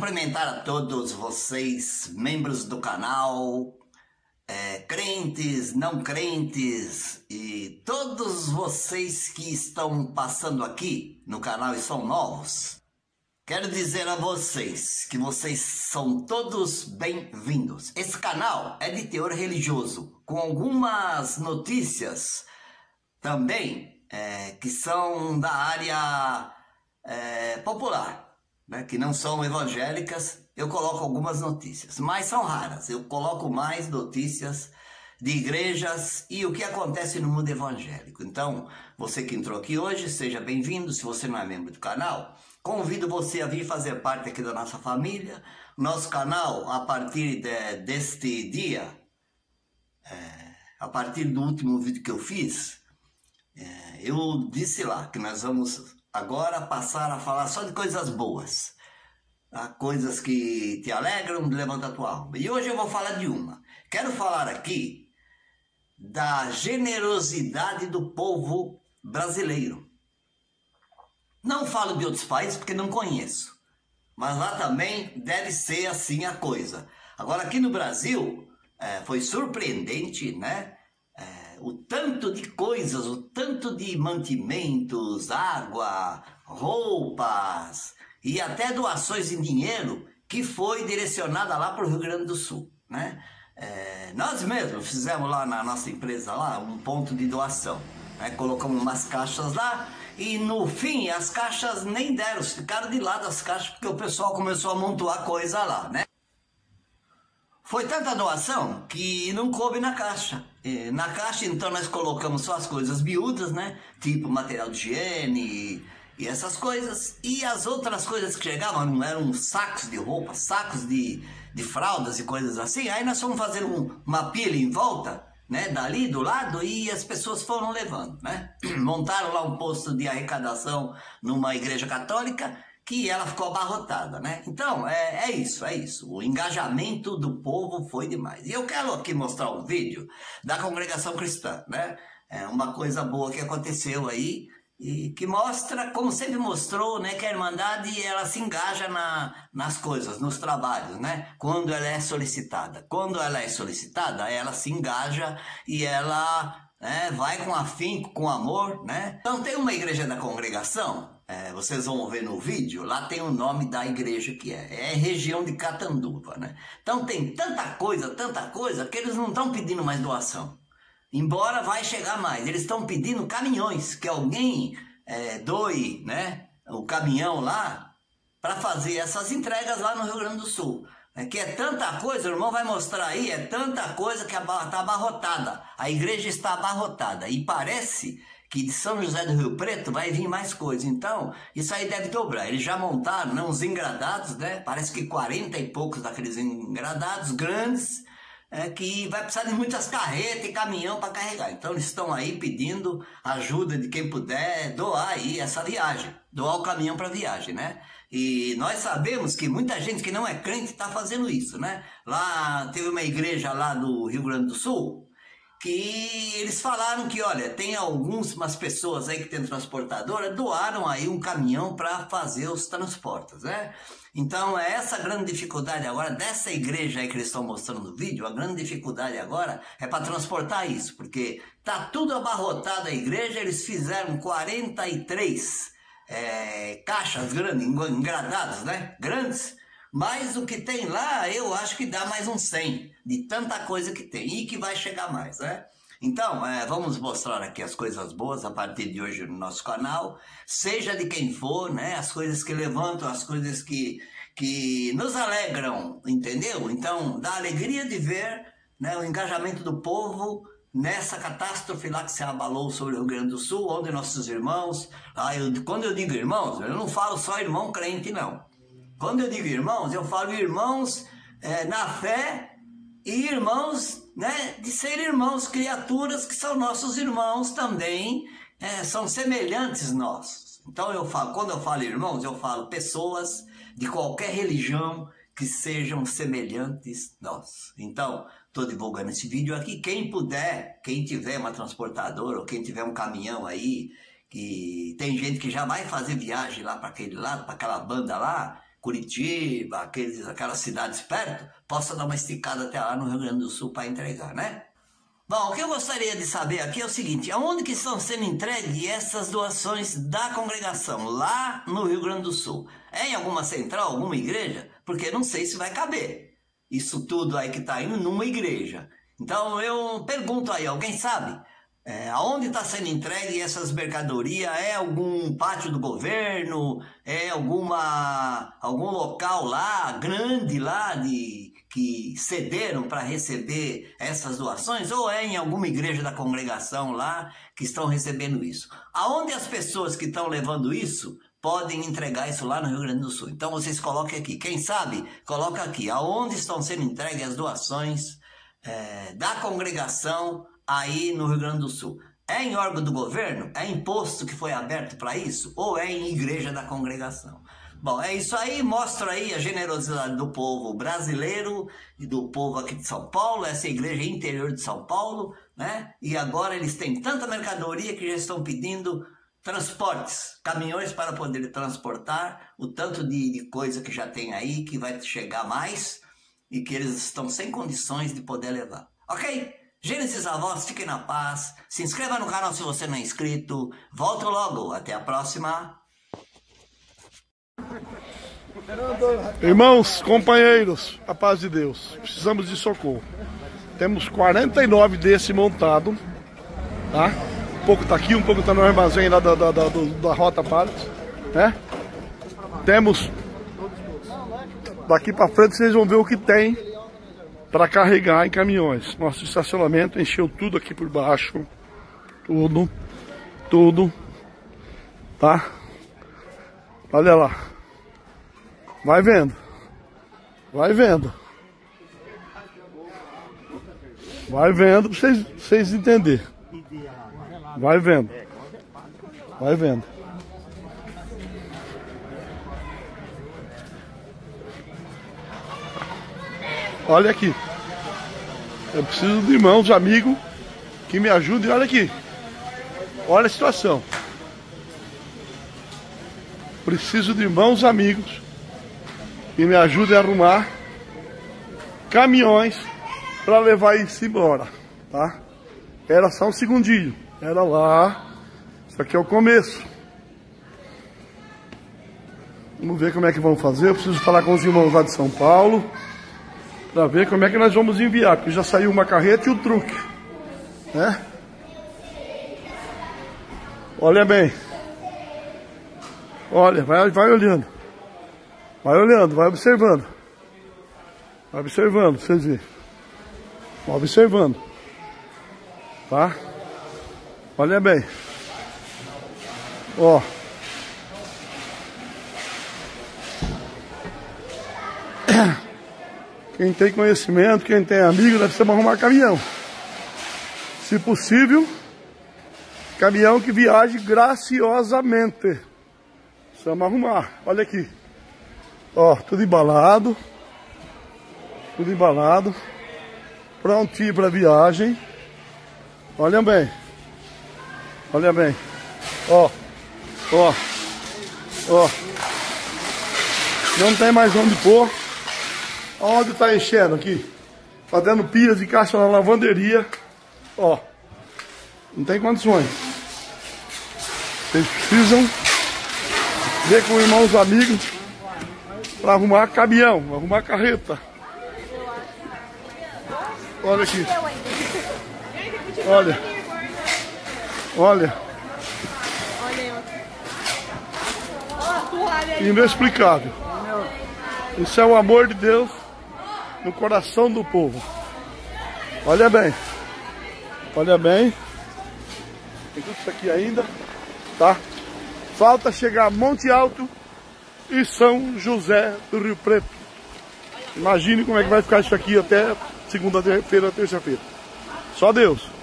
cumprimentar a todos vocês, membros do canal, é, crentes, não crentes e todos vocês que estão passando aqui no canal e são novos. Quero dizer a vocês que vocês são todos bem-vindos. Esse canal é de teor religioso, com algumas notícias também é, que são da área é, popular né, que não são evangélicas, eu coloco algumas notícias, mas são raras. Eu coloco mais notícias de igrejas e o que acontece no mundo evangélico. Então, você que entrou aqui hoje, seja bem-vindo. Se você não é membro do canal, convido você a vir fazer parte aqui da nossa família. Nosso canal, a partir de, deste dia, é, a partir do último vídeo que eu fiz, é, eu disse lá que nós vamos agora passar a falar só de coisas boas. Tá? Coisas que te alegram, levanta a tua alma. E hoje eu vou falar de uma. Quero falar aqui da generosidade do povo brasileiro. Não falo de outros países porque não conheço. Mas lá também deve ser assim a coisa. Agora aqui no Brasil é, foi surpreendente, né? O tanto de coisas, o tanto de mantimentos, água, roupas e até doações em dinheiro que foi direcionada lá para o Rio Grande do Sul, né? É, nós mesmos fizemos lá na nossa empresa lá um ponto de doação, né? colocamos umas caixas lá e no fim as caixas nem deram, ficaram de lado as caixas porque o pessoal começou a amontoar coisa lá, né? Foi tanta doação que não coube na caixa. Na caixa, então, nós colocamos só as coisas miúdas, né? Tipo material de higiene e essas coisas. E as outras coisas que chegavam não eram sacos de roupa, sacos de, de fraldas e coisas assim. Aí nós fomos fazer um, uma pilha em volta, né? Dali do lado e as pessoas foram levando, né? Montaram lá um posto de arrecadação numa igreja católica que ela ficou abarrotada, né? Então, é, é isso, é isso. O engajamento do povo foi demais. E eu quero aqui mostrar um vídeo da congregação cristã, né? É uma coisa boa que aconteceu aí e que mostra, como sempre mostrou, né, que a Irmandade ela se engaja na, nas coisas, nos trabalhos, né? Quando ela é solicitada. Quando ela é solicitada, ela se engaja e ela né, vai com afinco, com amor, né? Então tem uma igreja da congregação é, vocês vão ver no vídeo, lá tem o nome da igreja que é. É região de Catanduva, né? Então tem tanta coisa, tanta coisa, que eles não estão pedindo mais doação. Embora vai chegar mais. Eles estão pedindo caminhões, que alguém é, doe né, o caminhão lá para fazer essas entregas lá no Rio Grande do Sul. É que é tanta coisa, o irmão vai mostrar aí, é tanta coisa que está abarrotada. A igreja está abarrotada. E parece que de São José do Rio Preto vai vir mais coisa. Então, isso aí deve dobrar. Eles já montaram né, uns engradados, né? Parece que 40 e poucos daqueles engradados grandes, é, que vai precisar de muitas carretas e caminhão para carregar. Então, eles estão aí pedindo ajuda de quem puder doar aí essa viagem, doar o caminhão para viagem, né? E nós sabemos que muita gente que não é crente está fazendo isso, né? Lá teve uma igreja lá do Rio Grande do Sul, que eles falaram que, olha, tem algumas pessoas aí que tem transportadora, doaram aí um caminhão para fazer os transportes, né? Então, é essa grande dificuldade agora dessa igreja aí que eles estão mostrando no vídeo, a grande dificuldade agora é para transportar isso, porque tá tudo abarrotado a igreja, eles fizeram 43 é, caixas grandes, engradadas, né? Grandes, mas o que tem lá, eu acho que dá mais um 100 de tanta coisa que tem e que vai chegar mais, né? Então, é, vamos mostrar aqui as coisas boas a partir de hoje no nosso canal, seja de quem for, né? As coisas que levantam, as coisas que, que nos alegram, entendeu? Então, dá alegria de ver né, o engajamento do povo nessa catástrofe lá que se abalou sobre o Rio Grande do Sul, onde nossos irmãos, ah, eu, quando eu digo irmãos, eu não falo só irmão crente, não. Quando eu digo irmãos, eu falo irmãos é, na fé e irmãos né, de ser irmãos, criaturas que são nossos irmãos também, é, são semelhantes nós. Então eu falo, quando eu falo irmãos, eu falo pessoas de qualquer religião que sejam semelhantes nós. Então, estou divulgando esse vídeo aqui. Quem puder, quem tiver uma transportadora ou quem tiver um caminhão aí, que tem gente que já vai fazer viagem lá para aquele lado, para aquela banda lá, Curitiba, aqueles, aquelas cidades perto, possa dar uma esticada até lá no Rio Grande do Sul para entregar, né? Bom, o que eu gostaria de saber aqui é o seguinte, aonde que estão sendo entregues essas doações da congregação, lá no Rio Grande do Sul? É em alguma central, alguma igreja? Porque não sei se vai caber isso tudo aí que está indo numa igreja. Então eu pergunto aí, alguém sabe? É, aonde está sendo entregue essas mercadorias? É algum pátio do governo? É alguma algum local lá grande lá de que cederam para receber essas doações? Ou é em alguma igreja da congregação lá que estão recebendo isso? Aonde as pessoas que estão levando isso podem entregar isso lá no Rio Grande do Sul? Então vocês coloquem aqui. Quem sabe, coloca aqui. Aonde estão sendo entregues as doações é, da congregação aí no Rio Grande do Sul. É em órgão do governo? É imposto que foi aberto para isso? Ou é em igreja da congregação? Bom, é isso aí, mostra aí a generosidade do povo brasileiro e do povo aqui de São Paulo, essa igreja interior de São Paulo, né? E agora eles têm tanta mercadoria que já estão pedindo transportes, caminhões para poder transportar o tanto de, de coisa que já tem aí, que vai chegar mais e que eles estão sem condições de poder levar. Ok? Gênesis Avós, fiquem na paz. Se inscreva no canal se você não é inscrito. Volto logo. Até a próxima. Irmãos, companheiros, a paz de Deus. Precisamos de socorro. Temos 49 desse montado. Tá? Um pouco tá aqui, um pouco tá no armazém lá da, da, da, da Rota Palace. Né? Temos Daqui para frente vocês vão ver o que tem para carregar em caminhões. Nosso estacionamento encheu tudo aqui por baixo. Tudo. Tudo. Tá? Olha lá. Vai vendo. Vai vendo. Vai vendo pra vocês, vocês entenderem. Vai vendo. Vai vendo. Olha aqui. Eu preciso de irmãos, amigos que me ajudem. Olha aqui. Olha a situação. Preciso de irmãos, amigos que me ajudem a arrumar caminhões para levar isso embora, tá? Era só um segundinho. Era lá. Isso aqui é o começo. Vamos ver como é que vão fazer. Eu preciso falar com os irmãos lá de São Paulo para ver como é que nós vamos enviar, porque já saiu uma carreta e o truque, né? Olha bem. Olha, vai, vai olhando. Vai olhando, vai observando. Vai observando, vocês verem. Vai observando. Tá? Olha bem. Ó. Quem tem conhecimento, quem tem amigo, ser arrumar caminhão. Se possível, caminhão que viaje graciosamente. Precisamos arrumar. Olha aqui. Ó, tudo embalado. Tudo embalado. Prontinho para viagem. Olha bem. Olha bem. Ó. Ó. Ó. Não tem mais onde pôr. Onde está enchendo aqui? Fazendo pias de caixa na lavanderia. Ó. Não tem condições. Vocês precisam ver com irmãos amigos para arrumar caminhão, arrumar carreta. Olha aqui. Olha. Olha. Inexplicável. Isso é o amor de Deus no coração do povo. Olha bem. Olha bem. Tem tudo isso aqui ainda, tá? Falta chegar a Monte Alto e São José do Rio Preto. Imagine como é que vai ficar isso aqui até segunda-feira, terça-feira. Só Deus.